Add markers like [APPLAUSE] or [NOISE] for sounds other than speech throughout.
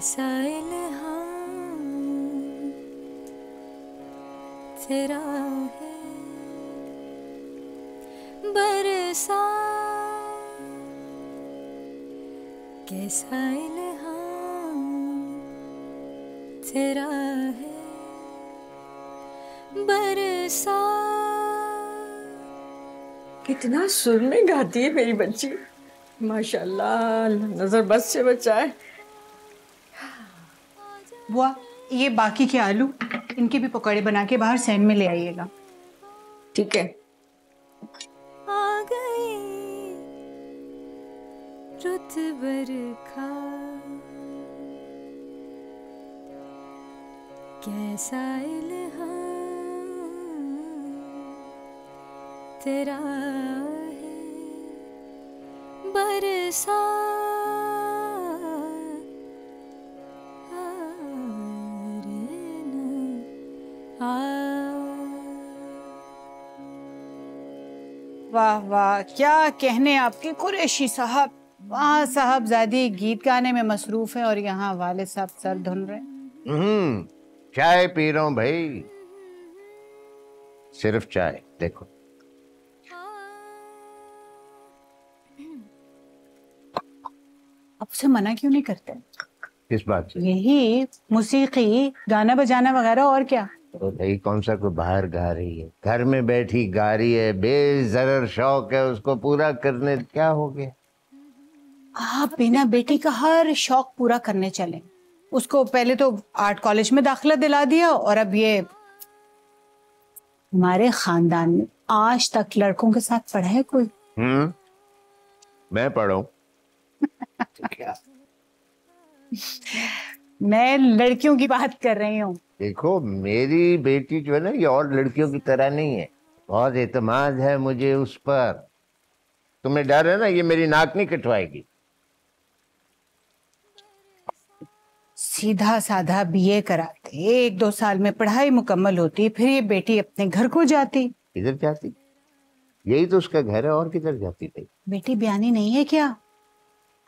कैसा इल्हाम तेरा है। बरसा कैसा इल्हाम तेरा है। बरसा कितना सुर में गाती है मेरी बच्ची। माशाल्लाह, नज़र बस से बचाए बुआ ये बाकी के आलू इनके भी पकौड़े बना के बाहर सैन में ले आइएगा। ठीक है। आ गई रुत बरखा कैसा इल्हाम तेरा है बरसा। वाह वाह। क्या कहने आपके? कुरेशी साहब वहाँ साहबजादी गीत गाने में मसरूफ है और यहाँ वाले साहब सर धुन रहे हम्म चाय पी रहा हूँ भाई। सिर्फ़ चाय देखो। आप उसे मना क्यों नहीं करते? किस बात से? यही मौसीकी गाना बजाना वगैरह और क्या? तो भाई कौन सा कोई बाहर गा रही है? घर में बैठी गा रही है बेजरर शौक है उसको पूरा करने क्या हो गया? आप बिना बेटी का हर शौक पूरा करने चले। उसको पहले तो आर्ट कॉलेज में दाखिला दिला दिया और अब ये हमारे खानदान में आज तक लड़कों के साथ पढ़ा है कोई? हम्म मैं पढ़ू। क्या [LAUGHS] मैं लड़कियों की बात कर रही हूँ। देखो मेरी बेटी जो है ना ये और लड़कियों की तरह नहीं है। बहुत एतमाद है मुझे उस पर। तुम्हें डर है ना ये मेरी नाक नहीं कटवाएगी? सीधा साधा बीए कराते एक दो साल में पढ़ाई मुकम्मल होती फिर ये बेटी अपने घर को जाती। किधर जाती? यही तो उसका घर है और किधर जाती थी बेटी बयानी नहीं है क्या?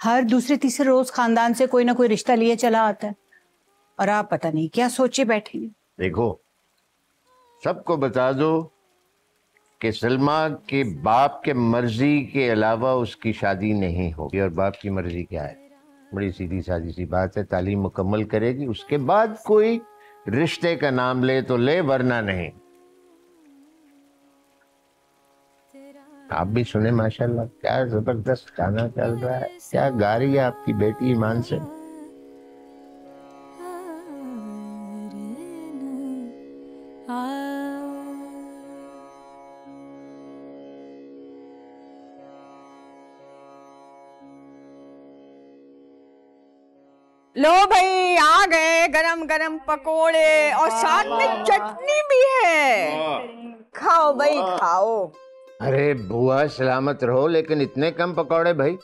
हर दूसरे तीसरे रोज खानदान से कोई ना कोई रिश्ता लिए चला आता है। और आप पता नहीं क्या सोचे बैठे। देखो, सबको बता दो कि सलमा के बाप के मर्ज़ी के अलावा उसकी शादी नहीं होगी और बाप की मर्ज़ी क्या है? बड़ी सीधी सादी सी बात है, तालीम मुकम्मल करेगी, उसके बाद कोई रिश्ते का नाम ले तो ले, वरना नहीं। आप भी सुने, माशाल्लाह, क्या ज़बरदस्त गाना चल रहा है, क्या गा रही है आपकी बेटी ईमान से। लो भाई आ गए गरम गरम पकोड़े और साथ में चटनी भी है। खाओ भाई खाओ। अरे बुआ सलामत रहो लेकिन इतने कम पकौड़े भाई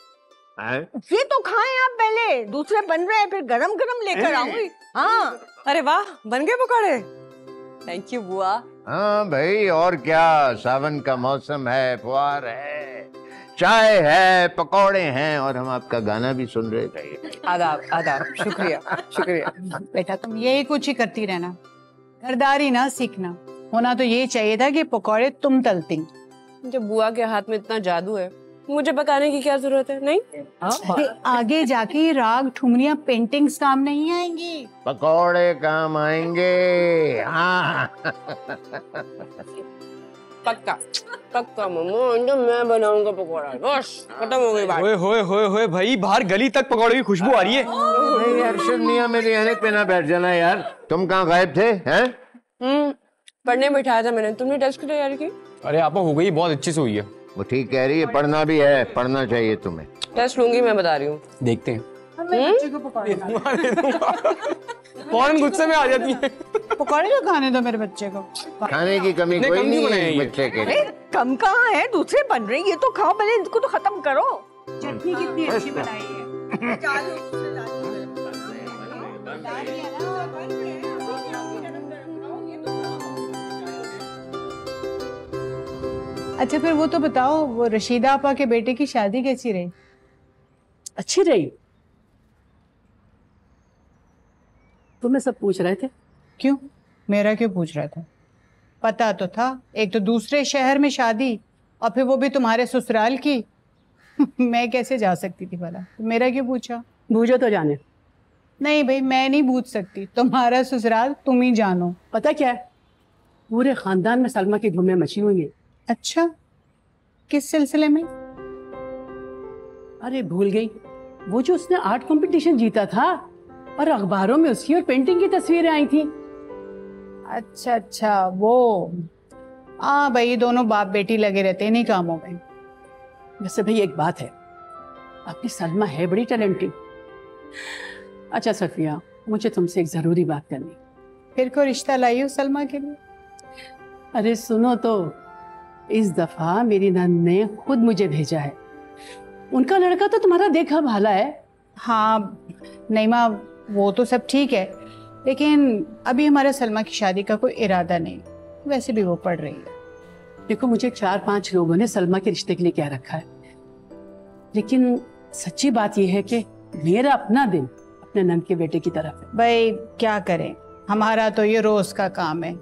हैं? ये तो खाएँ आप पहले दूसरे बन रहे हैं फिर गरम गरम लेकर आऊँगी। हाँ। अरे वाह बन गए पकौड़े। थैंक यू बुआ। हाँ भाई और क्या सावन का मौसम है फुहार है। चाय है पकौड़े हैं और हम आपका गाना भी सुन रहे थे। आदाब आदाब शुक्रिया शुक्रिया। बेटा तुम यही कुछ ही करती रहना। घरदारी ना सीखना। होना तो ये चाहिए था कि पकौड़े तुम तलती। जब बुआ के हाथ में इतना जादू है मुझे पकाने की क्या ज़रूरत है नहीं? फिर आगे जाके राग ठुमरिया पेंटिंग्स काम नहीं आएँगी। पकौड़े काम आएँगे। हाँ। पक्का पक्का मम्मा अंडा मैं बनाऊँगा पकौड़ा बस खत्म हो गई बात होए होए होए होए भाई बाहर गली तक पकौड़े की खुशबू आ रही है नहीं अरशद मियाँ मेरी अनेक पे ना बैठ जाना यार तुम कहाँ गायब थे हैं हम्म पढ़ने बैठाया था मैंने तुमने टेस्ट की तैयारी की अरे आपा हो गई बहुत अच्छी से हुई है वो ठीक कह रही है पढ़ना भी है पढ़ना चाहिए तुम्हें टेस्ट लूँगी मैं बता रही हूँ देखते हैं [LAUGHS] कौन गुस्से में आ जाती है? पकौड़े तो खाने दो मेरे बच्चे को। खाने की कमी कोई नहीं है बच्चे के अरे कम कहाँ है? दूसरे बन रहे ये तो खाओ पहले इनको तो खत्म करो। चटनी कितनी अच्छी बनाई है? अच्छा फिर वो तो बताओ वो रशीदा आपा के बेटे की शादी कैसी रही? अच्छी रही। तुम्हें सब पूछ रहे थे? क्यों? मेरा क्यों पूछ रहा था? पता तो था। एक तो दूसरे शहर में शादी और फिर वो भी तुम्हारे ससुराल की। [LAUGHS] मैं कैसे जा सकती थी भला? तो मेरा क्यों पूछा? बूझो तो जाने। नहीं भाई मैं नहीं पूछ सकती। तुम्हारा ससुराल तुम ही जानो। पता क्या है? पूरे खानदान में सलमा की धुमें मची हुई हैं। अच्छा? किस सिलसिले में? अरे भूल गई। वो जो उसने आर्ट कंपटीशन जीता था और अखबारों में उसकी और पेंटिंग की तस्वीरें आई थी। अच्छा अच्छा वो। हाँ भाई दोनों बाप बेटी लगे रहते हैं इन्हीं कामों में। वैसे भाई एक बात है। आपकी सलमा है बड़ी टैलेंटेड अच्छा सफिया मुझे तुमसे एक ज़रूरी बात करनी। फिर को रिश्ता लाई हो सलमा के लिए? अरे सुनो तो। इस दफ़ा मेरी नंद ने खुद मुझे भेजा है। उनका लड़का तो तुम्हारा देखा भाला है। हाँ नहीं माँ वो तो सब ठीक है लेकिन अभी हमारे सलमा की शादी का कोई इरादा नहीं वैसे भी वो पढ़ रही है। देखो मुझे चार पाँच लोगों ने सलमा के रिश्ते के लिए क्या रखा है। लेकिन सच्ची बात यह है कि मेरा अपना दिन अपने नंद के बेटे की तरफ़ है। भाई क्या करें? हमारा तो ये रोज का काम है।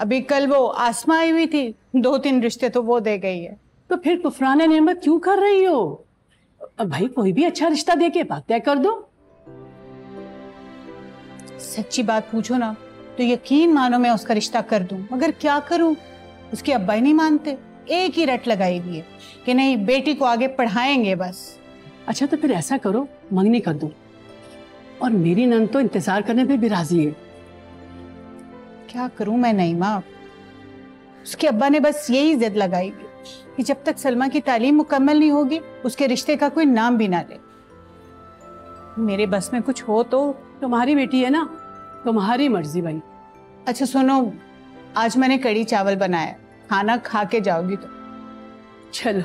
अभी कल वो आसमा आई हुई थी दो तीन रिश्ते तो वो दे गई है। तो फिर कुफरान नेमत क्यों कर रही हो? भाई कोई भी अच्छा रिश्ता दे के बात तय कर दो। सच्ची बात पूछो ना तो यकीन मानो मैं उसका रिश्ता कर दूँ। मगर क्या करूँ? उसके अब्बा ही नहीं मानते। एक ही रट लगाई है कि नहीं बेटी को आगे पढ़ाएँगे बस। अच्छा तो फिर ऐसा करो मंगनी कर दो। और मेरी नंद तो इंतज़ार करने पे भी राज़ी है। क्या करूँ मैं नहीं माँ उसके अब्बा ने बस यही जिद लगाई कि जब तक सलमा की तालीम मुकम्मल नहीं होगी उसके रिश्ते का कोई नाम भी ना ले। मेरे बस में कुछ हो तो तुम्हारी बेटी है ना? तुम्हारी मर्ज़ी भाई। अच्छा सुनो आज मैंने कड़ी चावल बनाया। खाना खा के जाओगी तो। चलो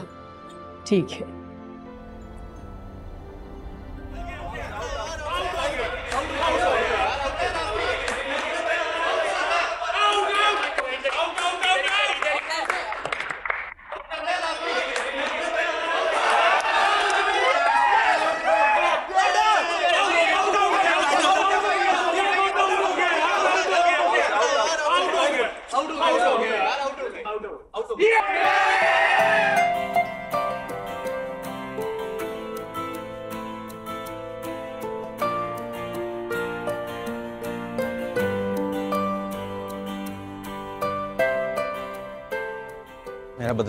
ठीक है।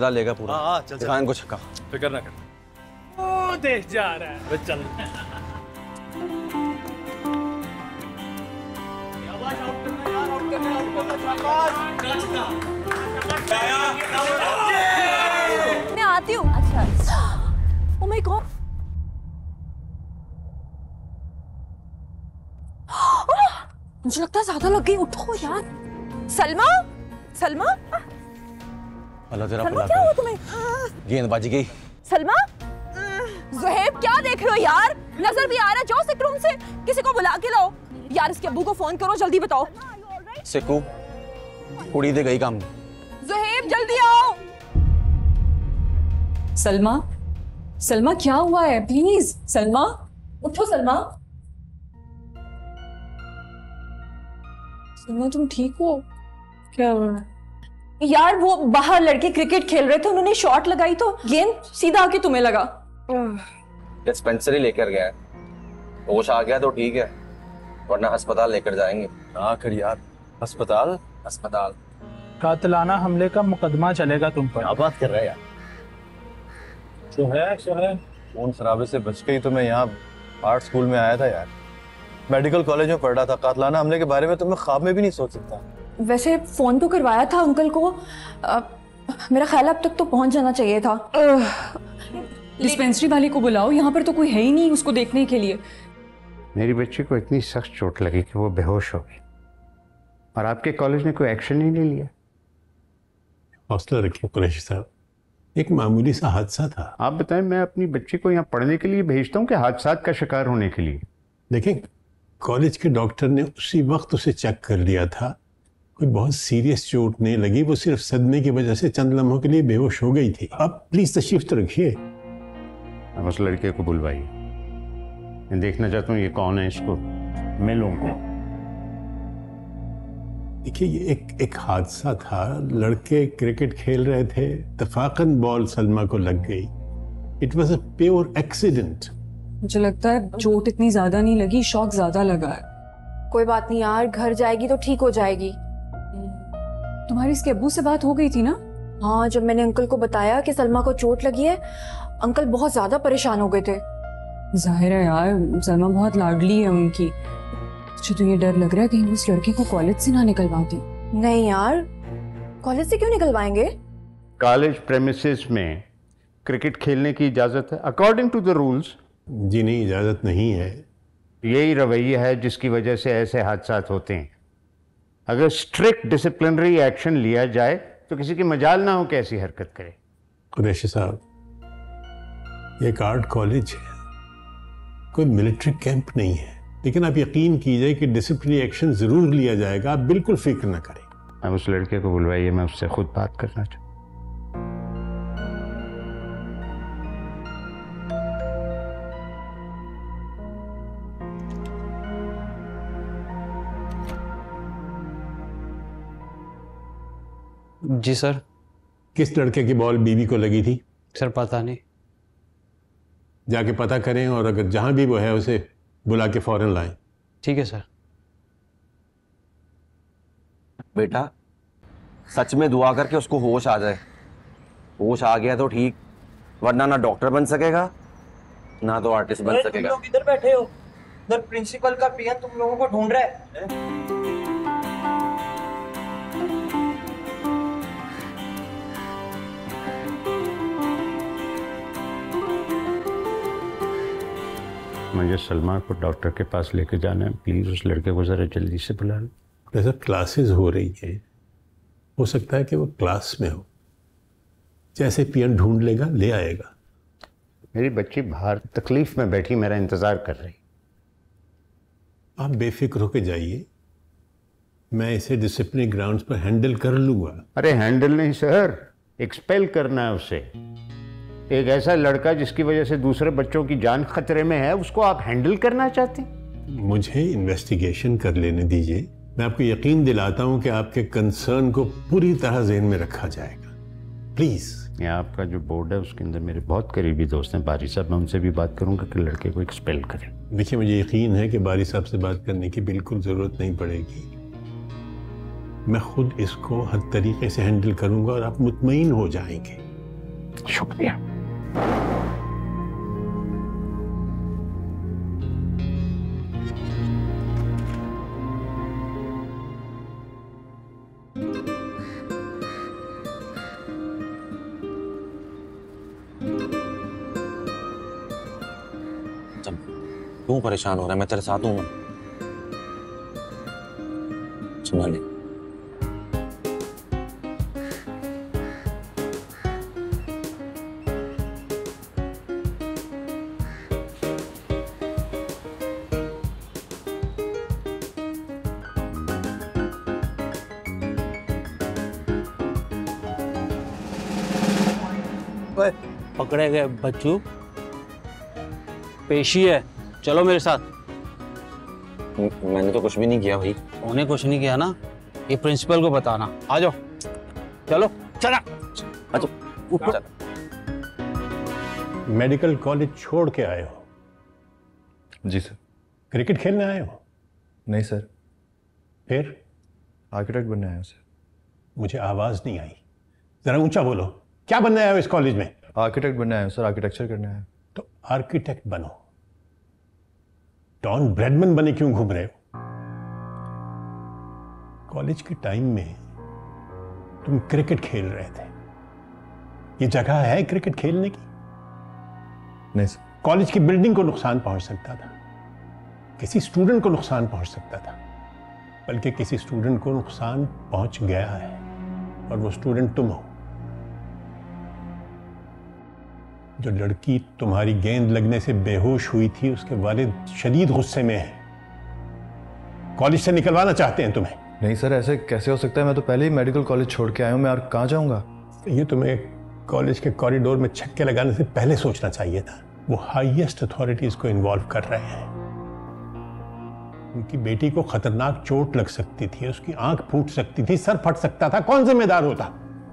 बदला लेगा पूरा। हाँ, हाँ, चल, चल। खान को छक्का। फ़िक्र ना कर। ओ देख जा रहा है। बस चल। मैं आती हूँ। अच्छा। Oh my God. मुझे लगता है ज़्यादा लग गई। उठो यार। सलमा? सलमा? अल्लाह तेरा सलमा भला क्या हुआ करे। तुम्हें? गेंदबाजी गई। सलमा? जुहेब क्या देख रहे हो यार? नज़र भी आ रहा है जाओ सिक रूम से। किसी को बुला के लाओ। यार इसके अब्बू को फ़ोन करो जल्दी बताओ। सिक्कू कुड़ी दे गई काम। जुहेब जल्दी आओ। सलमा सलमा क्या हुआ है? प्लीज़ सलमा उठो सलमा। सलमा तुम ठीक हो? क्या हुआ यार वो बाहर लड़के क्रिकेट खेल रहे थे उन्होंने शॉट लगाई तो। गेंद सीधा आके तुम्हें लगा। डिस्पेंसरी लेकर गया होश आ गया तो ठीक है वरना अस्पताल लेकर जाएँगे। आखिर यार अस्पताल? अस्पताल। कातलाना हमले का मुकदमा चलेगा तुम पर। क्या बात कर रहा है यार? जो है जो है फ़ोन शराबे से बच गई तो मैं यहाँ आर्ट स्कूल में आया था यार। मेडिकल कॉलेज में पढ़ रहा था। कातलाना हमले के बारे में तो मैं ख्वाब में भी नहीं सोच सकता। वैसे फ़ोन तो करवाया था अंकल को। अ, मेरा ख्याल अब तक तो पहुँच जाना चाहिए था। डिस्पेंसरी वाले को बुलाओ यहाँ पर तो कोई है ही नहीं उसको देखने के लिए। मेरी बच्ची को इतनी सख्त चोट लगी कि वो बेहोश हो गई। और आपके कॉलेज ने कोई एक्शन ही नहीं लिया। हौसला रखिए कुरैशी साहब। एक मामूली सा हादसा था। आप बताएँ मैं अपनी बच्ची को यहाँ पढ़ने के लिए भेजता हूँ कि हादसा का शिकार होने के लिए? देखें कॉलेज के डॉक्टर ने उसी वक्त उसे चेक कर लिया था कोई बहुत सीरियस चोट नहीं लगी वो सिर्फ़ सदमे की वजह से चंद लम्हों के लिए बेहोश हो गई थी। अब प्लीज़ तशरीफ़ तो रखिए। अब उस लड़के को बुलवाइए। मैं देखना चाहता हूँ ये कौन है इसको। मिलूँ को देखिए ये एक एक हादसा था। लड़के क्रिकेट खेल रहे थे। तफाकन बॉल सलमा को लग गई। It was a pure accident मुझे लगता है चोट इतनी ज़्यादा नहीं लगी शॉक ज़्यादा लगा है। कोई बात नहीं यार घर जाएगी तो ठीक हो जाएगी। तुम्हारी इसके अबू से बात हो गई थी ना? हाँ जब मैंने अंकल को बताया कि सलमा को चोट लगी है अंकल बहुत ज़्यादा परेशान हो गए थे। ज़ाहिर है यार सलमा बहुत लाडली है उनकी। मुझे तो ये डर लग रहा है कहीं उस लड़के को कॉलेज से ना निकलवा दी। नहीं यार कॉलेज से क्यों निकलवाएँगे? कॉलेज प्रेमिसेस में क्रिकेट खेलने की इजाज़त है। अकॉर्डिंग टू द रूल्स जी नहीं इजाज़त नहीं है। यही रवैया है जिसकी वजह से ऐसे हादसा होते हैं। अगर स्ट्रिक्ट डिसिप्लिनरी एक्शन लिया जाए तो किसी की मजाल ना हो कि ऐसी हरकत करे। कुरैशी साहब ये एक आर्ट कॉलेज है। कोई मिलिट्री कैंप नहीं है। लेकिन आप यकीन कीजिए कि डिसिप्लिनरी एक्शन ज़रूर लिया जाएगा। आप बिल्कुल फ़िक्र ना करें। आप उस लड़के को बुलवाइए मैं उससे खुद बात करना चाहूँ। जी सर। किस लड़के की बॉल बीवी को लगी थी? सर पता नहीं। जाके पता करें और अगर जहाँ भी वो है उसे बुला के फ़ौरन लाएँ। ठीक है सर। बेटा सच में दुआ करके उसको होश आ जाए। होश आ गया तो ठीक वरना ना डॉक्टर बन सकेगा ना तो आर्टिस्ट बन सकेगा तुम लोग इधर बैठे हो। उधर प्रिंसिपल का पियन तुम लोगों को ढूंढ रहा है। मुझे सलमा को डॉक्टर के पास लेके जाना है। प्लीज़ उस लड़के को ज़रा जल्दी से बुला लो। जैसे क्लासेस हो रही है। हो सकता है कि वो क्लास में हो। जैसे पियन ढूंढ लेगा ले आएगा। मेरी बच्ची बाहर तकलीफ़ में बैठी मेरा इंतज़ार कर रही। आप बेफिक्र होके जाइए। मैं इसे डिसिप्लिन ग्राउंड्स पर हैंडल कर लूँगा। अरे हैंडल नहीं सर एक्सपेल करना है उसे। एक ऐसा लड़का जिसकी वजह से दूसरे बच्चों की जान खतरे में है उसको आप हैंडल करना चाहते हैं? मुझे इन्वेस्टिगेशन कर लेने दीजिए। मैं आपको यकीन दिलाता हूँ कि आपके कंसर्न को पूरी तरह जेहन में रखा जाएगा। प्लीज़। ये आपका जो बोर्ड है उसके अंदर मेरे बहुत करीबी दोस्त हैं। बारी साहब मैं उनसे भी बात करूँगा कि लड़के को एक्सपेल करें। देखिए मुझे यकीन है कि बारी साहब से बात करने की बिल्कुल ज़रूरत नहीं पड़ेगी। मैं खुद इसको हर तरीके से हैंडल करूँगा और आप मुतमईन हो जाएँगे। शुक्रिया। परेशान हो रहा है? मैं तेरे साथ हूँ। संभाले ओए, गए बच्चू। पेशी है। चलो मेरे साथ। मैंने तो कुछ भी नहीं किया भाई। उन्हें कुछ नहीं किया ना? ये प्रिंसिपल को बताना। आ जाओ। चलो। चला। अच्छा। मेडिकल कॉलेज छोड़ के आए हो? जी सर। क्रिकेट खेलने आए हो? नहीं सर। फिर? आर्किटेक्ट बनने आया सर। मुझे आवाज़ नहीं आई। जरा ऊँचा बोलो। क्या बनना है इस कॉलेज में? आर्किटेक्ट बनना है सर आर्किटेक्चर करना है। तो आर्किटेक्ट बनो। डॉन ब्रेडमैन बने क्यों घूम रहे हो? कॉलेज के टाइम में तुम क्रिकेट खेल रहे थे। ये जगह है क्रिकेट खेलने की? नहीं सर। कॉलेज की बिल्डिंग को नुकसान पहुँच सकता था। किसी स्टूडेंट को नुकसान पहुँच सकता था। बल्कि किसी स्टूडेंट को नुकसान पहुँच गया है और वो स्टूडेंट तुम हो। जो लड़की तुम्हारी गेंद लगने से बेहोश हुई थी उसके वालिद शदीद गुस्से में है। कॉलेज से निकलवाना चाहते हैं तुम्हें। नहीं सर ऐसे कैसे हो सकता है? मैं तो पहले ही मेडिकल कॉलेज छोड़ के आया हूँ मैं और कहाँ जाऊँगा? ये तुम्हें कॉलेज के कॉरिडोर में छक्के लगाने से पहले सोचना चाहिए था। वो हाईएस्ट अथॉरिटीज को इन्वॉल्व कर रहे हैं। उनकी बेटी को खतरनाक चोट लग सकती थी उसकी आँख फूट सकती थी सर फट सकता था कौन जिम्मेदार होता?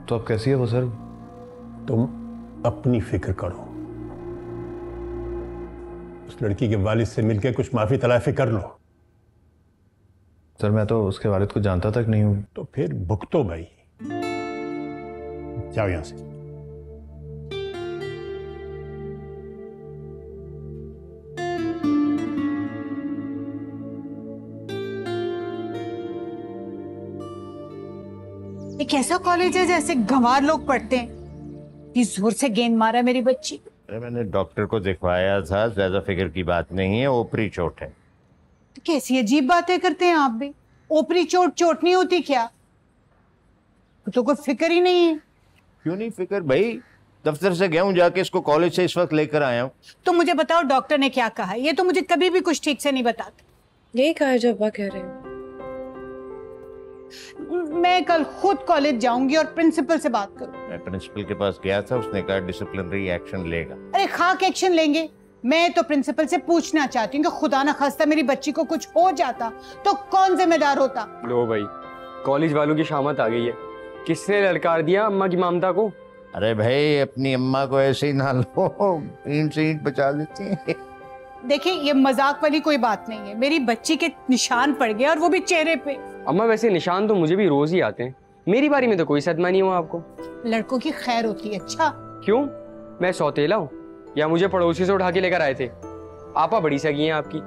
तो अब कैसी है वो सर? तुम अपनी फ़िक्र करो। उस लड़की के वालिद से मिलकर कुछ माफ़ी तलाफी कर लो। सर मैं तो उसके वालिद को जानता तक नहीं हूँ। तो फिर भुगतो भाई। जाओ यहाँ से। ये कैसा कॉलेज है जैसे गंवार लोग पढ़ते हैं। इस ज़ोर से गेंद मारा मेरी बच्ची। अरे मैंने डॉक्टर को दिखवाया था ज़्यादा फ़िक्र की बात नहीं है ऊपरी चोट है। तो कैसी अजीब बातें करते हैं आप भी। ऊपरी चोट चोट नहीं होती क्या? तो कोई फ़िक्र ही नहीं है। क्यों नहीं फ़िक्र भाई? दफ्तर से गया हूँ जाके इसको कॉलेज से इस वक्त लेकर आया हूँ। तो मुझे बताओ डॉक्टर ने क्या कहा? ये तो मुझे कभी भी कुछ ठीक से नहीं बताते। यही कहा जो अब्बा कह रहे हैं। मैं कल खुद कॉलेज जाऊँगी और प्रिंसिपल से बात करूँ। मैं प्रिंसिपल के पास गया था उसने कहा डिसिप्लिनरी एक्शन लेगा। अरे खाक एक्शन लेंगे? मैं तो प्रिंसिपल से पूछना चाहती हूँ कि खुदा ना खास्ता मेरी बच्ची को कुछ हो जाता तो कौन जिम्मेदार होता? लो भाई कॉलेज वालों की शामत आ गई है। किसने ललकार दिया अम्मा की ममता को? अरे भाई अपनी अम्मा को ऐसे ही ना लो ईंट से ईंट बचा देते हैं। देखिए ये मज़ाक वाली कोई बात नहीं है। मेरी बच्ची के निशान पड़ गए और वो भी चेहरे पे। अम्मा वैसे निशान तो मुझे भी रोज ही आते हैं। मेरी बारी में तो कोई सदमा नहीं हुआ आपको। लड़कों की खैर होती है अच्छा? क्यों? मैं सौतेला हूँ या मुझे पड़ोसी से उठा के लेकर आए थे? आपा बड़ी सगी हैं आपकी।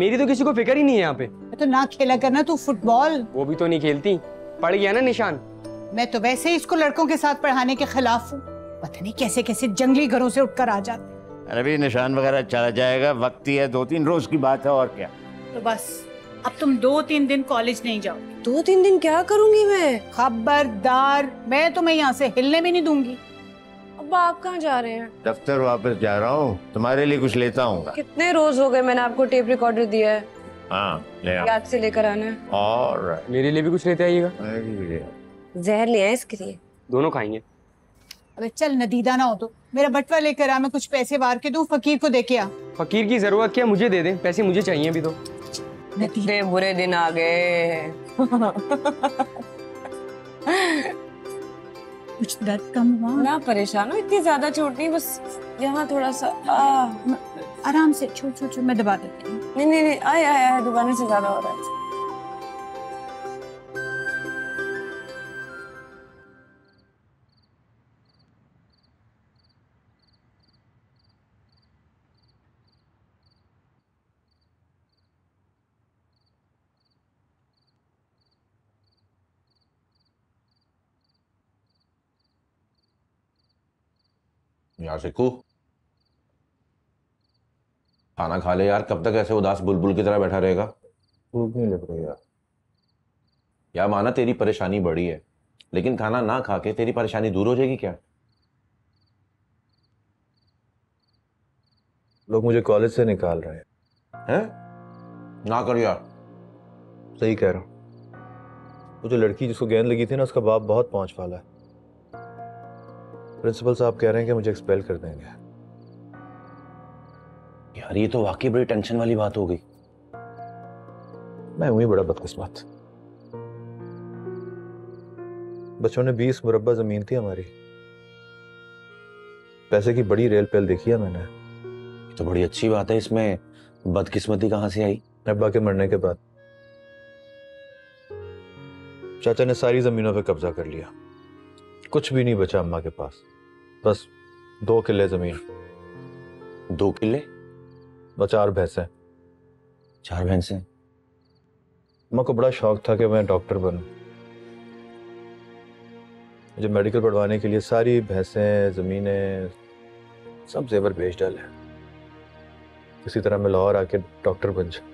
मेरी तो किसी को फ़िक्र ही नहीं है यहाँ पे। तो ना खेला करना तू फुटबॉल। वो भी तो नहीं खेलती। पड़ गया ना निशान? मैं तो वैसे ही इसको लड़कों के साथ पढ़ाने के खिलाफ हूँ। पता नहीं कैसे कैसे जंगली घरों से उठकर आ जाते अरे भी निशान वगैरह चला जाएगा वक्त ही है दो तीन रोज की बात है और क्या? तो बस। अब तुम दो तीन दिन कॉलेज नहीं जाओ। दो तीन दिन क्या करूँगी मैं? खबरदार मैं तुम्हें यहाँ से हिलने भी नहीं दूँगी। अब्बा आप कहाँ जा रहे हैं? दफ्तर वापस जा रहा हूँ तुम्हारे लिए कुछ लेता हूँ कितने रोज हो गए मैंने आपको टेप रिकॉर्डर दिया है? हाँ याद से लेकर आना। है और मेरे लिए भी कुछ लेते आइएगा। जहर ले आए इसके लिए। दोनों खाएँगे। अरे चल नदीदा ना हो तो। मेरा बटवा लेकर आ मैं कुछ पैसे वार के दूँ फकीर को दे के आ। फकीर की ज़रूरत क्या? मुझे दे दे। पैसे मुझे चाहिए भी तो। इतने बुरे दिन आ गए कुछ दर्द कम हुआ? ना परेशान हो इतनी ज़्यादा चोट नहीं बस यहाँ थोड़ा सा आ, आराम से छोट छोट छो मैं दबा देती हूँ। नहीं नहीं नहीं आया आया दुकान से ज़्यादा हो रहा है। यार सिक्कू खाना खा ले यार कब तक ऐसे उदास बुलबुल की तरह बैठा रहेगा? भूख नहीं लग रही यार। माना तेरी परेशानी बड़ी है लेकिन खाना ना खा के तेरी परेशानी दूर हो जाएगी क्या? लोग मुझे कॉलेज से निकाल रहे हैं। हैं? ना कर यार। सही कह रहा हूँ। वो जो लड़की जिसको गेंद लगी थी ना उसका बाप बहुत पहुँच वाला है। प्रिंसिपल साहब कह रहे हैं कि मुझे एक्सपेल कर देंगे। यार ये तो वाकई बड़ी टेंशन वाली बात हो गई। मैं हूँ बड़ा बदकिस्मत। बच्चों ने बीस मुरब्बा ज़मीन थी हमारी। पैसे की बड़ी रेल पेल देखी है मैंने। तो बड़ी अच्छी बात है इसमें बदकिस्मती कहाँ से आई? अब्बा के मरने के बाद। चाचा ने सारी जमीनों पे कब्जा कर लिया। कुछ भी नहीं बचा अम्मा के पास। बस दो किले ज़मीन। दो किले? बस चार भैंसें। चार भैंसें? अम्मा को बड़ा शौक था कि मैं डॉक्टर बनूं। मुझे मेडिकल पढ़वाने के लिए सारी भैंसें ज़मीनें सब जेवर बेच डाले किसी तरह मैं लाहौर आके डॉक्टर बन जाऊँ।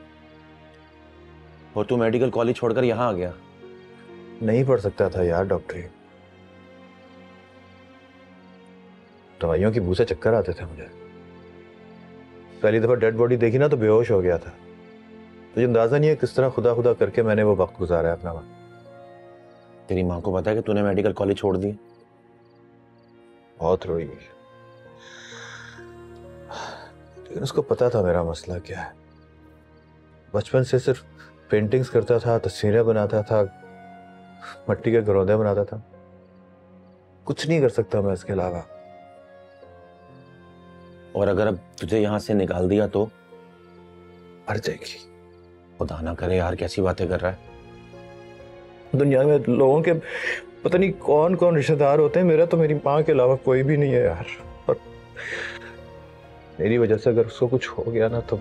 और तू मेडिकल कॉलेज छोड़कर यहाँ आ गया? नहीं पढ़ सकता था यार डॉक्टरी। दवाइयों की बू से चक्कर आते थे मुझे। पहली दफ़ा डेड बॉडी देखी ना तो बेहोश हो गया था। तुझे अंदाज़ा नहीं है किस तरह खुदा खुदा करके मैंने वो वक्त गुजारा है अपना वक्त? तेरी माँ को पता है कि तूने मेडिकल कॉलेज छोड़ दिया बहुत रोई लेकिन उसको पता था मेरा मसला क्या है। बचपन से सिर्फ़ पेंटिंग्स करता था तस्वीरें बनाता था मट्टी के घरौंदे बनाता था। कुछ नहीं कर सकता मैं इसके अलावा। और अगर अब तुझे यहाँ से निकाल दिया तो? मर जाएगी। खुदा ना करे यार कैसी बातें कर रहा है? दुनिया में लोगों के पता नहीं कौन कौन रिश्तेदार होते हैं मेरा तो मेरी माँ के अलावा कोई भी नहीं है यार। और मेरी वजह से अगर उसको कुछ हो गया ना तो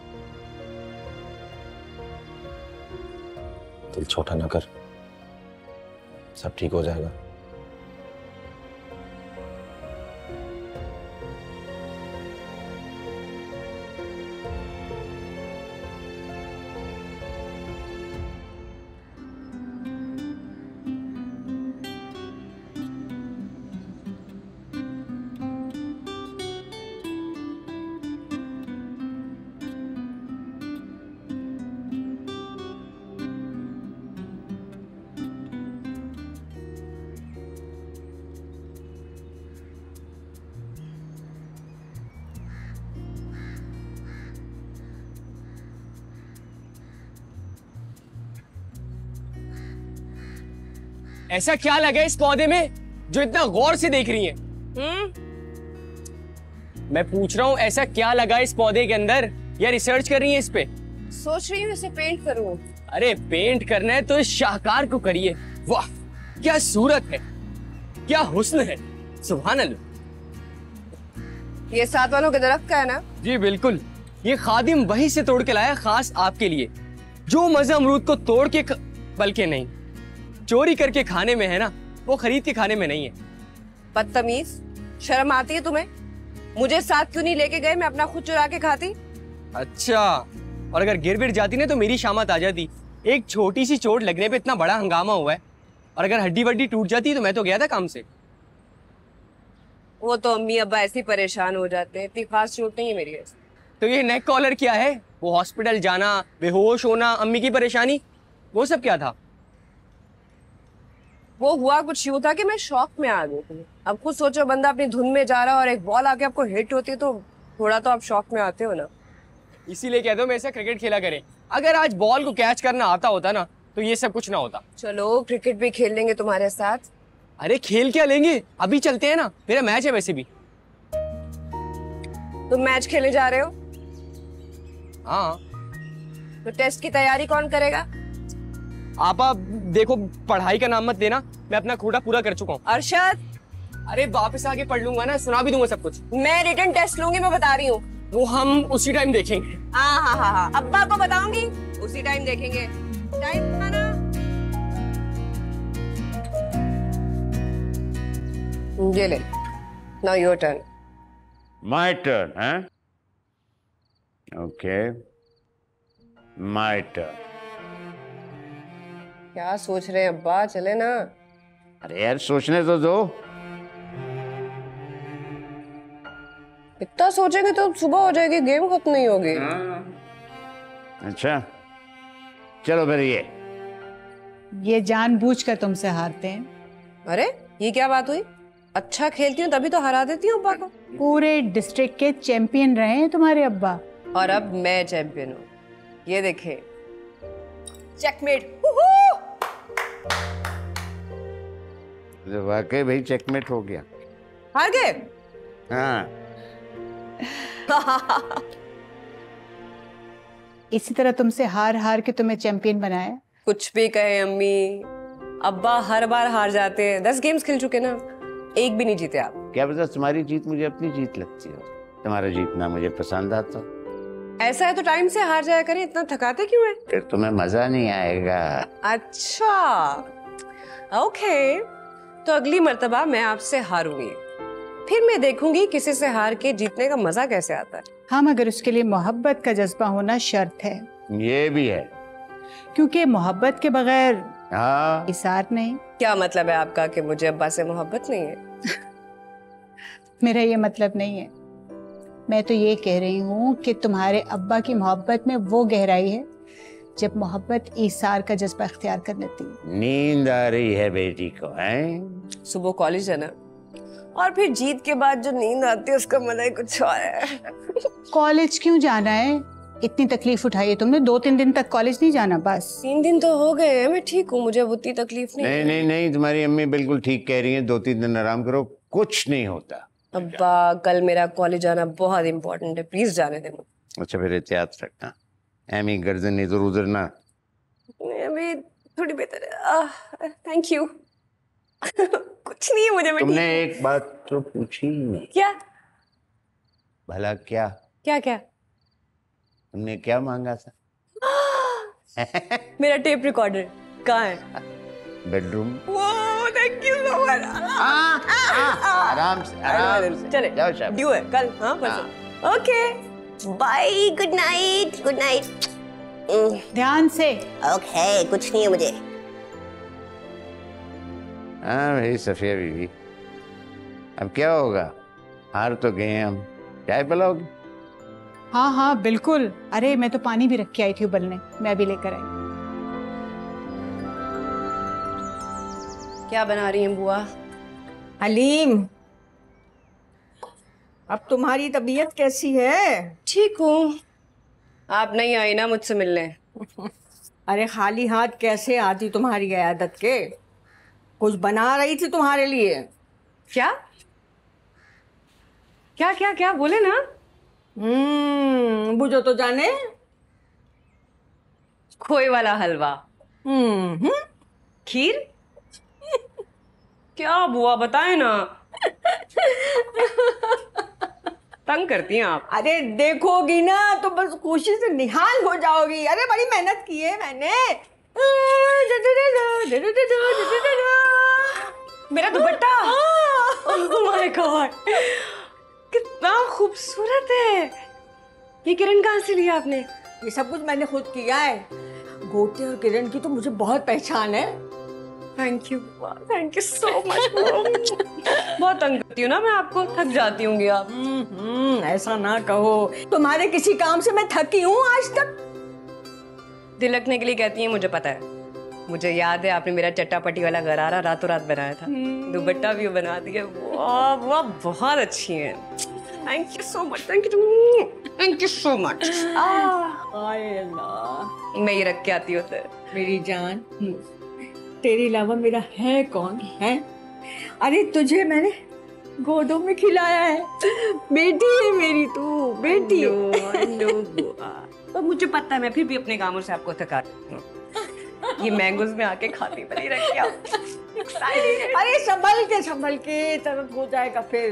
दिल छोटा ना कर। सब ठीक हो जाएगा। ऐसा क्या लगा इस पौधे में जो इतना गौर से देख रही हैं? मैं पूछ रहा हूँ ऐसा क्या लगा इस पौधे के अंदर? या रिसर्च कर रही है इस पे? सोच रही हूँ इसे पेंट करूँ। अरे पेंट करना है तो इस शाहकार को करिए। वाह क्या सूरत है क्या हुस्न है अल्लाह ये साथ वालों के दरख्त का है ना? जी बिल्कुल। ये खादिम वहीं से तोड़ के लाया खास आपके लिए। जो मज़ा अमरूद को तोड़ के ख... बल्कि नहीं चोरी करके खाने में है ना वो खरीद के खाने में नहीं है। बदतमीज शर्म आती है तुम्हें? मुझे साथ क्यों नहीं लेके गए? मैं अपना खुद चुरा के खाती। अच्छा और अगर गिर बिर जाती ना तो मेरी शामत आ जाती। एक छोटी सी चोट लगने पे इतना बड़ा हंगामा हुआ है। और अगर हड्डी वड्डी टूट जाती तो मैं तो गया था काम से। वो तो अम्मी अब्बा ऐसे परेशान हो जाते हैं। इतनी खास चोट नहीं है मेरी तो ये नेक कॉलर क्या है? वो हॉस्पिटल जाना बेहोश होना अम्मी की परेशानी वो सब क्या था? वो हुआ कुछ यूँ था कि मैं शौक में आ गई थी। अब खुद सोचो बंदा अपनी धुन में जा रहा है और एक बॉल आके आपको हिट होती है तो थोड़ा तो आप शौक में आते हो ना। इसीलिए कहते हो मेरे से क्रिकेट खेला करें। अगर आज बॉल को कैच करना आता होता ना तो ये सब कुछ ना होता। चलो क्रिकेट भी खेल लेंगे तुम्हारे साथ। अरे खेल क्या लेंगे? अभी चलते हैं ना। मेरा मैच है वैसे भी। तुम मैच खेलने जा रहे हो? हाँ। तो टेस्ट की तैयारी कौन करेगा? आपा देखो पढ़ाई का नाम मत देना मैं अपना खोटा पूरा कर चुका हूँ। अरशद अरे वापस आके पढ़ लूँगा ना सुना भी दूँगा सब कुछ। मैं रिटर्न टेस्ट लूँगी मैं बता रही हूँ। वो हम उसी टाइम देखेंगे। हाँ हाँ हाँ हाँ। अब्बा को बताऊँगी उसी टाइम देखेंगे। टाइम खाना ये ले now your turn My turn, huh? Okay. My turn. क्या सोच रहे हैं अब्बा? चले ना। अरे यार सोचने तो दो। इतना सोचेंगे तो सुबह हो जाएगी गेम खत्म नहीं होगी। अच्छा। चलो फिर ये। ये जानबूझ कर तुमसे हारते हैं। अरे ये क्या बात हुई? अच्छा खेलती हूँ तभी तो हरा देती हूँ अब्बा को। पूरे डिस्ट्रिक्ट के चैंपियन रहे हैं तुम्हारे अब्बा। और अब मैं चैंपियन हूँ। ये देखे। चेकमेट वाकई भाई चेकमेट हो गया। हार गए? हाँ। [LAUGHS] इसी तरह तुमसे हार हार के तुम्हें चैंपियन बनाया। कुछ भी कहे अम्मी। अब्बा हर बार हार जाते हैं। दस गेम्स खेल चुके ना। एक भी नहीं जीते आप। क्या पता तुम्हारी जीत मुझे अपनी जीत लगती है? तुम्हारा जीतना मुझे पसंद आता। हो। ऐसा है तो टाइम से हार जाया करें इतना थकाते क्यों है? फिर तुम्हें मज़ा नहीं आएगा। अच्छा। ओके तो अगली मर्तबा मैं आपसे हारूँगी। फिर मैं देखूँगी किसी से हार के जीतने का मज़ा कैसे आता है। हाँ मगर उसके लिए मोहब्बत का जज्बा होना शर्त है। ये भी है। क्योंकि मोहब्बत के बगैर हाँ। इसार नहीं। क्या मतलब है आपका कि मुझे अब्बा से मोहब्बत नहीं है? [LAUGHS] मेरा ये मतलब नहीं है। मैं तो ये कह रही हूँ कि तुम्हारे अब्बा की मोहब्बत में वो गहराई है जब मोहब्बत ईसार का जज्बा अख्तियार कर लेती। है नींद आ रही है बेटी को हैं? सुबह कॉलेज है ना और फिर जीत के बाद जो नींद आती है उसका मज़ा ही कुछ और है। कॉलेज क्यों जाना है? इतनी तकलीफ़ उठाई है तुमने दो तीन दिन तक कॉलेज नहीं जाना बस? तीन दिन तो हो गए हैं मैं ठीक हूँ मुझे अब उतनी तकलीफ़ नहीं नहीं। नहीं नहीं तुम्हारी अम्मी बिल्कुल ठीक कह रही है दो तीन दिन आराम करो कुछ नहीं होता। अब्बा कल मेरा कॉलेज जाना बहुत इंपॉर्टेंट है प्लीज़ जाने दे मुझे। अच्छा फिर एहतियात रखना। एमी गर्दन इधर उधर ना। अभी थोड़ी बेहतर है। थैंक यू [LAUGHS] कुछ नहीं है मुझे तुमने एक बात तो पूछी ही नहीं। क्या? भला क्या? क्या क्या? तुमने क्या मांगा था? [GASPS] मेरा टेप रिकॉर्डर कहाँ है? [LAUGHS] Bedroom thank you so much आराम से आराम से चले जाओ शाबाश। ड्यू है कल हाँ परसों okay bye good night good night ध्यान से। ओके कुछ नहीं है मुझे। हाँ भाई सफिया बीवी। अब क्या होगा? हार तो गए हम। चाय पिलाओगे? हाँ हाँ बिल्कुल। अरे मैं तो पानी भी रख के आई थी उबलने। मैं अभी लेकर आई। क्या बना रही हैं बुआ? हलीम अब तुम्हारी तबीयत कैसी है? ठीक हूँ। आप नहीं आई ना मुझसे मिलने? अरे खाली हाथ कैसे आती तुम्हारी आदत के? कुछ बना रही थी तुम्हारे लिए। क्या? क्या क्या क्या? बोले ना। हम्म बुझो तो जाने। खोए वाला हलवा। हम्म। खीर? क्या बुआ बताए ना। तंग करती हैं आप। अरे देखोगी ना तो बस खुशी से निहाल हो जाओगी। अरे बड़ी मेहनत की है मैंने। मेरा दुपट्टा। माय गॉड कितना खूबसूरत है। ये किरण कहाँ से लिया आपने? ये सब कुछ मैंने खुद किया है। गोटे और किरण की तो मुझे बहुत पहचान है। Thank you thank you so much बहुत तंग करती हूँ ना मैं आपको। थक जाती हूँ आप। हम्म ऐसा ना कहो। तुम्हारे किसी काम से मैं थकी हूँ आज तक। तिलकने के लिए कहती हैं मुझे पता है। मुझे याद है आपने मेरा चट्टापटी वाला गरारा रातों रात बनाया था। दुपट्टा भी बना दिया। वाह वाह बहुत अच्छी है। Thank you so much thank you thank you so much मैं ये रख के आती हूँ मेरी जान। तेरे अलावा मेरा है कौन है? अरे तुझे मैंने गोदों में खिलाया है। बेटी है मेरी तू बेटी। नो, नो तो मुझे पता है मैं फिर भी अपने कामों से आपको थका ये मैंगोज में आके खाती बनी रखी अरे संभल के संभल के तरफ़ हो जाएगा फिर।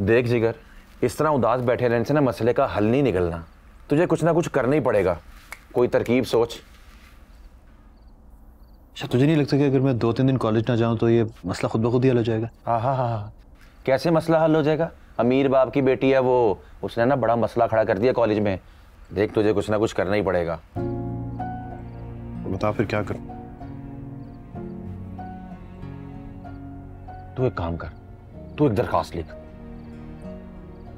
देख जिगर इस तरह उदास बैठे रहने से ना मसले का हल नहीं निकलना। तुझे कुछ ना कुछ करना ही पड़ेगा। कोई तरकीब सोच। अच्छा तुझे नहीं लगता कि अगर मैं दो तीन दिन कॉलेज ना जाऊँ तो ये मसला खुद ब खुद ही हल हो जाएगा? हाँ हाँ हाँ हाँ। कैसे मसला हल हो जाएगा? अमीर बाप की बेटी है वो। उसने ना बड़ा मसला खड़ा कर दिया कॉलेज में। देख तुझे कुछ ना कुछ करना ही पड़ेगा। बता फिर क्या करूँ? तू एक काम कर। तू एक दरखास्त लिख।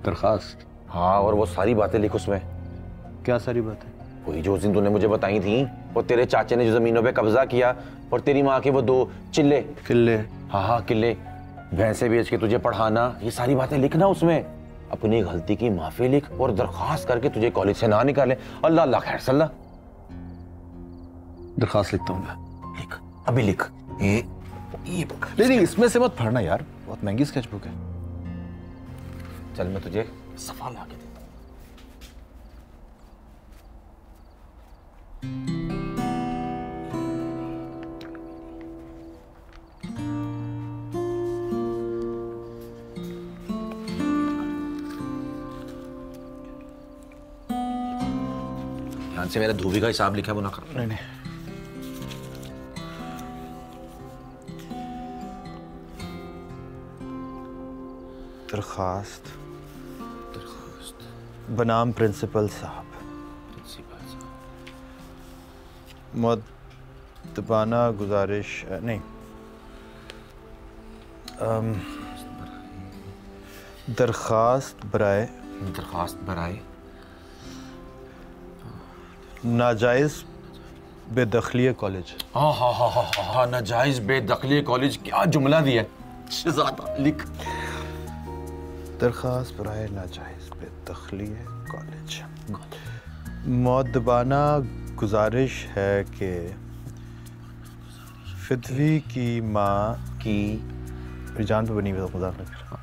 दरखास्त। हाँ और वो सारी बातें लिख उसमें। क्या सारी बातें? वही जो उस दिन तूने मुझे बताई थी और तेरे चाचे ने जो जमीनों पे कब्जा किया और तेरी माँ के वो दो चिल्ले। किले हाँ हाँ किले भैंसे बेच के तुझे पढ़ाना ये सारी बातें लिखना उसमें। अपनी गलती की माफ़ी लिख और दरखास्त करके तुझे कॉलेज से ना निकाले। अल्लाह अल्लाह खैर सल्ला। दरखास्त लिखता हूँ मैं। लिख अभी लिख। ये ये नहीं इसमें से मत पढ़ना यार। बहुत महँगी स्केच बुक है। चल, मैं तुझे सवाल आके देता ध्यान से मेरा धोबी का हिसाब लिखा वो ना कर। नहीं नहीं। दरखास्त बनाम प्रिंसिपल साहब। मुदबाना गुजारिश नहीं। दरखास्त बराए। दरखास्त बराए। नाजायज बेदखली कॉलेज। हाँ हाँ हाँ हाँ हाँ हाँ नाजायज बेदखली कॉलेज क्या जुमला दिया है। शहजादा लिख। दरखास्त बराए नाजायज बेदखली कॉलेज। मौदबाना गुजारिश है कि फिदवी की माँ की जान पर बनी हुई तो कर रहा।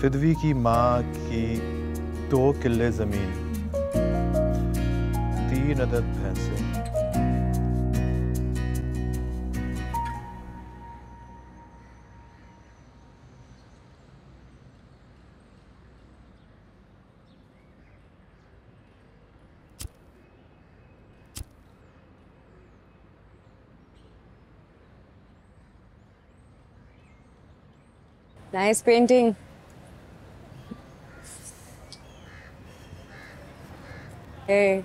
फिदवी की माँ की दो किले ज़मीन तीन अदद भैंसे। Painting. Hey.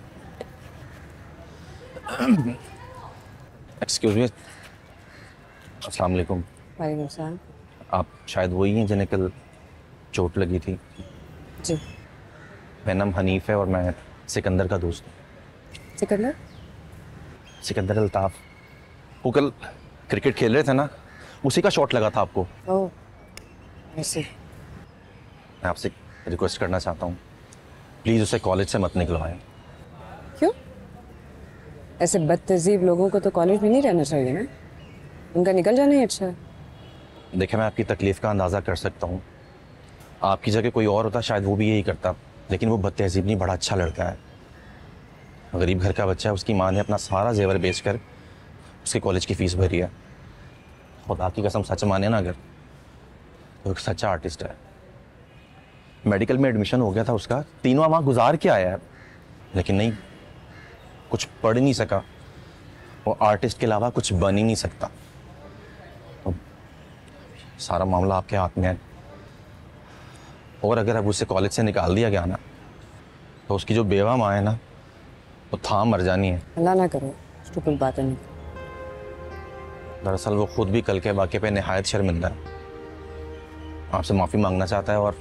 एक्सक्यूज मी अस्सलाम वालेकुम वालेकुम सलाम आप शायद वही हैं जिन्हें कल चोट लगी थी? जी। मेरा नाम हनीफ है और मैं सिकंदर का दोस्त हूँ। सिकंदर? सिकंदर अल्ताफ। वो कल क्रिकेट खेल रहे थे ना? उसी का शॉट लगा था आपको। ओह ऐसे मैं आपसे रिक्वेस्ट करना चाहता हूँ। प्लीज़ उसे कॉलेज से मत निकलवाएँ। क्यों? ऐसे बदतहजीब लोगों को तो कॉलेज में नहीं रहना चाहिए ना। उनका निकल जाना ही अच्छा। है देखिए मैं आपकी तकलीफ़ का अंदाज़ा कर सकता हूँ। आपकी जगह कोई और होता शायद वो भी यही करता। लेकिन वो बदतहजीब नहीं बड़ा अच्छा लड़का है। गरीब घर का बच्चा है उसकी माँ ने अपना सारा जेवर बेचकर उसके कॉलेज की फ़ीस भरी है। खुदा की कसम सच माने ना अगर। वो एक सच्चा आर्टिस्ट है। मेडिकल में एडमिशन हो गया था उसका। तीनों माह गुजार के आया है। लेकिन नहीं कुछ पढ़ नहीं सका। वो आर्टिस्ट के अलावा कुछ बन ही नहीं सकता। तो सारा मामला आपके हाथ में है। और अगर अब उसे कॉलेज से निकाल दिया गया ना तो उसकी जो बेवा माँ है ना वो थाम मर जानी है। अल्लाह ना करो स्टूपिड बातें नहीं। दरअसल वो खुद भी कल के वाक़े पे नहायत शर्मिंदा है। आपसे माफ़ी मांगना चाहता है और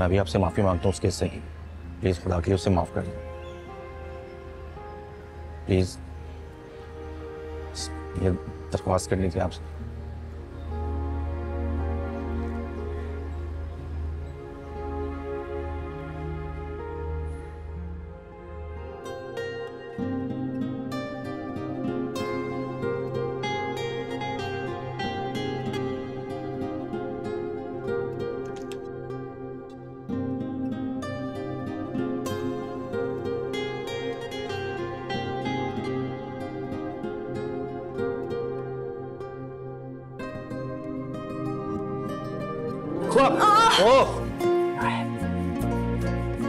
मैं भी आपसे माफ़ी माँगता हूँ उसके से ही। प्लीज़ खुदा के लिए उसे माफ़ कर दो प्लीज़, ये दरख्वास्त करनी थी आपसे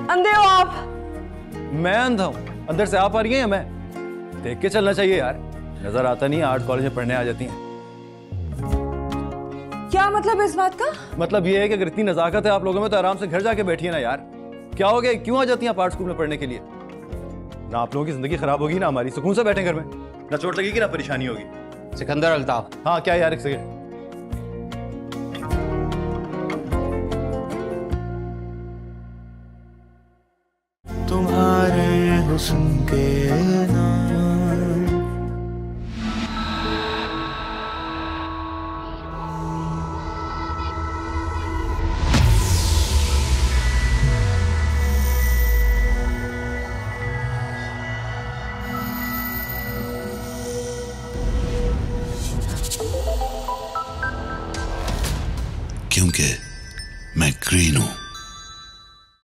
अंधे हो आप। मैं अंधा हूँ। अंदर से आप आ रही हैं या मैं? देख के चलना चाहिए यार। नज़र आता नहीं आर्ट कॉलेज में पढ़ने आ जाती हैं। क्या मतलब इस बात का? मतलब ये है कि अगर इतनी नजाकत है आप लोगों में तो आराम से घर जाके बैठिए ना यार। क्या हो गया? क्यों आ जाती हैं आप आर्ट स्कूल में पढ़ने के लिए? ना आप लोगों की ज़िंदगी खराब होगी ना हमारी। सुकून से बैठे घर में। ना चोट लगेगी ना परेशानी होगी। सिकंदर अल्ताफ। हाँ क्या यार एक सेकंड